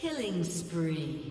Killing spree.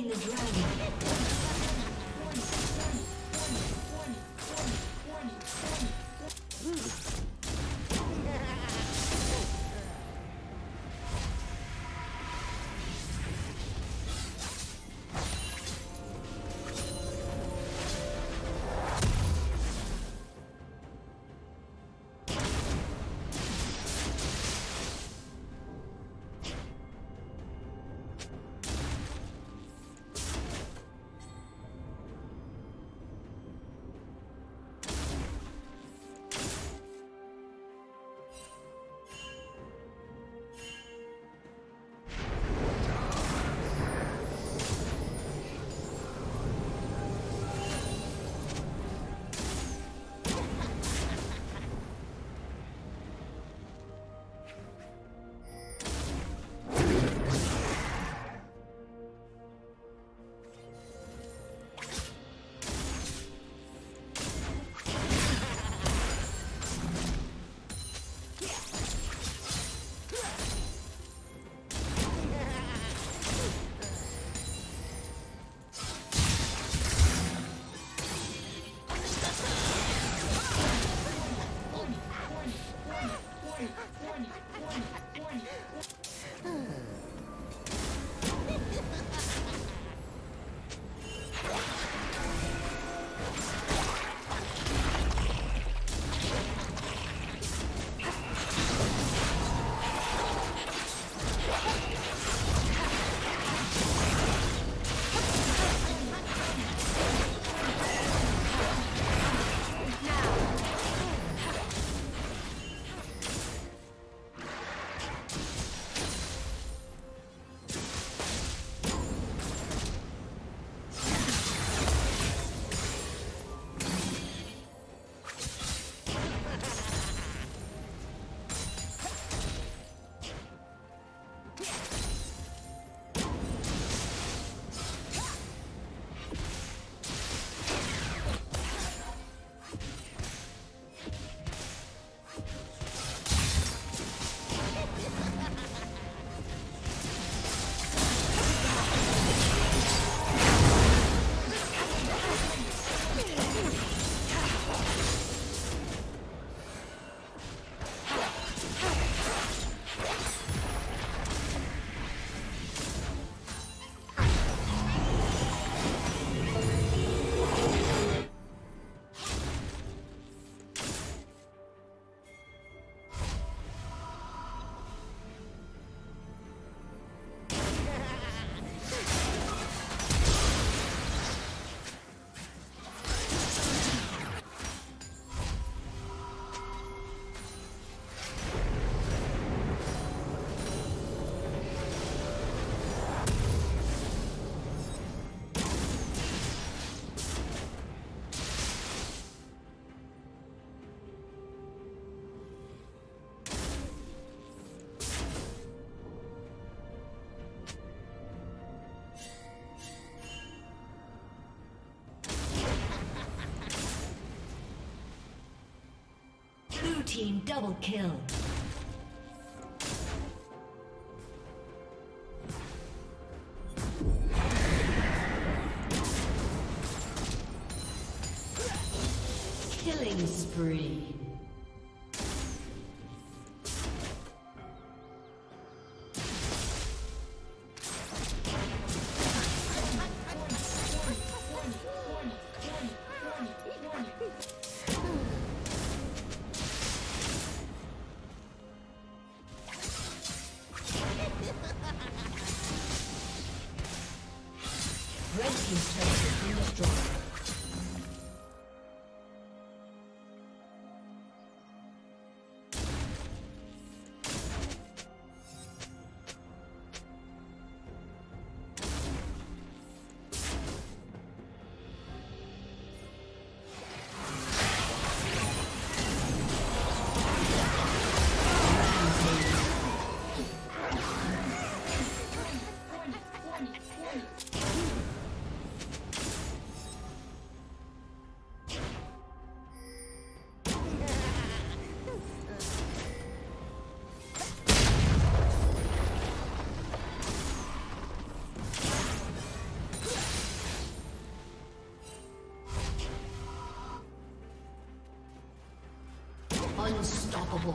Slain the dragon. Double kill. Red Team's turret. 哦不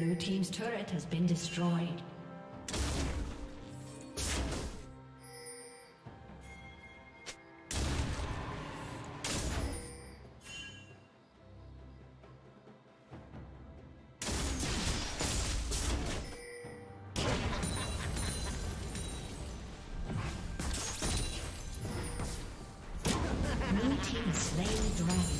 Blue Team's turret has been destroyed. Blue Team slain dragon.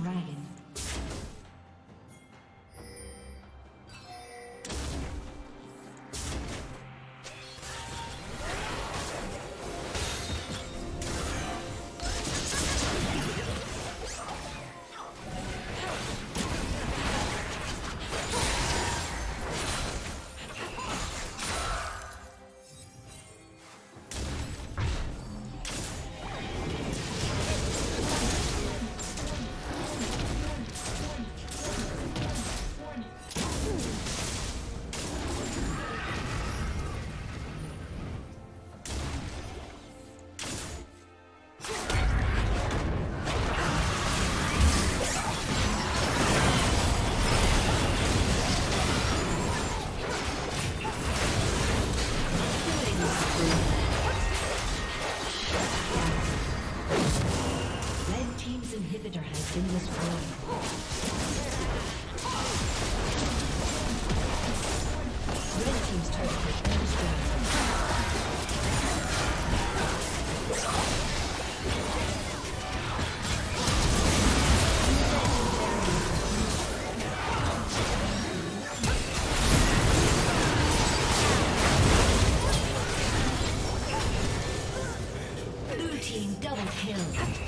dragon. Shut down.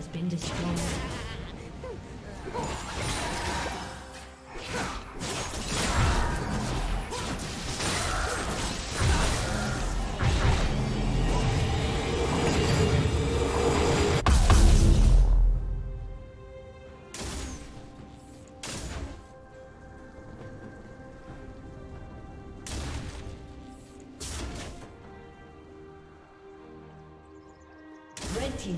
Has been destroyed.